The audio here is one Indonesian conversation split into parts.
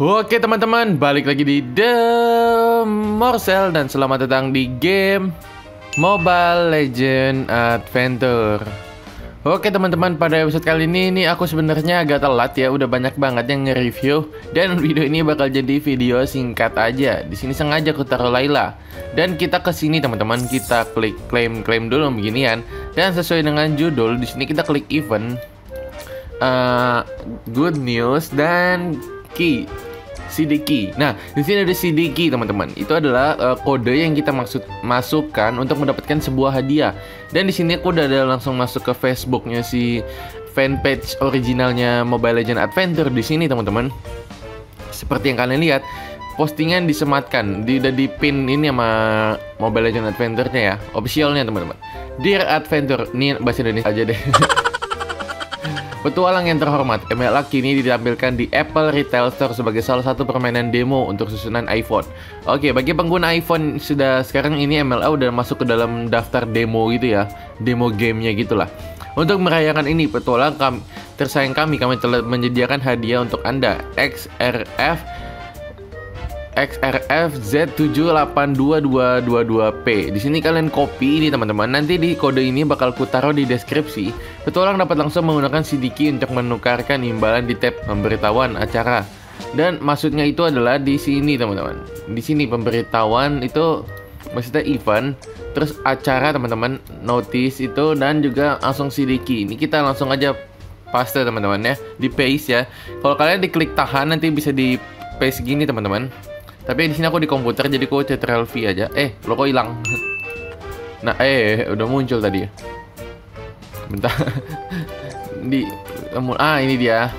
Oke teman-teman, balik lagi di The Morsel dan selamat datang di game Mobile Legend Adventure. Oke teman-teman, pada episode kali ini ini aku sebenarnya agak telat ya, udah banyak banget yang nge-review. Dan video ini bakal jadi video singkat aja. Di sini sengaja aku taruh Laila. Dan kita ke sini teman-teman, kita klik claim-claim dulu beginian. Dan sesuai dengan judul di sini kita klik event. Uh, good news dan key CD key. Nah, di sini ada CD key, teman-teman. Itu adalah uh, kode yang kita maksud masukkan untuk mendapatkan sebuah hadiah. Dan di sini aku udah ada langsung masuk ke Facebooknya si fanpage originalnya Mobile Legend Adventure di sini, teman-teman. Seperti yang kalian lihat, postingan disematkan, di udah di pin ini sama Mobile Legend Adventure-nya ya, officialnya teman-teman. Dear Adventure, ini bahasa Indonesia aja deh. Petualang yang terhormat, MLA kini ditampilkan di Apple Retail Store sebagai salah satu permainan demo untuk susunan iPhone. Oke, bagi pengguna iPhone sudah sekarang ini MLA udah masuk ke dalam daftar demo gitu ya, demo gamenya gitulah. Untuk merayakan ini, petualang kami, tersayang kami, kami telah menyediakan hadiah untuk Anda, XRF XRF Z782222P. Di sini kalian copy ini teman-teman. Nanti di kode ini bakal kutaruh di deskripsi. Petualang dapat langsung menggunakan CDK untuk menukarkan imbalan di tab pemberitahuan acara. Dan maksudnya itu adalah di sini teman-teman. Di sini pemberitahuan itu maksudnya event, terus acara teman-teman, notice itu dan juga langsung CDK. Ini kita langsung aja paste teman-teman ya, di paste ya. Kalau kalian diklik tahan nanti bisa di paste gini teman-teman. Tapi di sini aku di komputer jadi aku Ctrl V aja. Eh, lo kok hilang? Nah, eh udah muncul tadi. Bentar. di ah ini dia.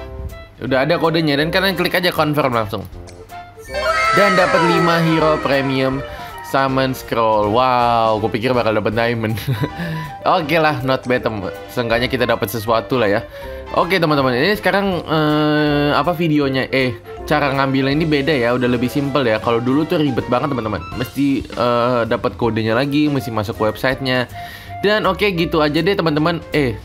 Udah ada kodenya dan kalian klik aja confirm langsung. Dan dapat 5 hero premium Summon Scroll. Wow, gue pikir bakal dapat diamond. Oke lah, not bad teman. Kita dapat sesuatu lah ya. Oke teman-teman, ini sekarang eh, apa videonya? Eh, cara ngambilnya ini beda ya, udah lebih simple ya. Kalau dulu tuh ribet banget teman-teman, mesti uh, dapat kodenya lagi, mesti masuk websitenya. Dan oke okay, gitu aja deh teman-teman. Eh,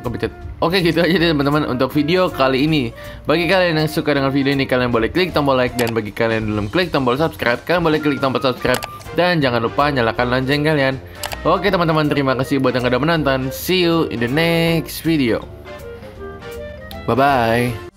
kebecut. Oke gitu aja deh teman-teman untuk video kali ini. Bagi kalian yang suka dengan video ini, kalian boleh klik tombol like dan bagi kalian yang belum klik tombol subscribe, kalian boleh klik tombol subscribe dan jangan lupa nyalakan lonceng kalian. Oke teman-teman, terima kasih buat yang udah menonton. See you in the next video. Bye bye.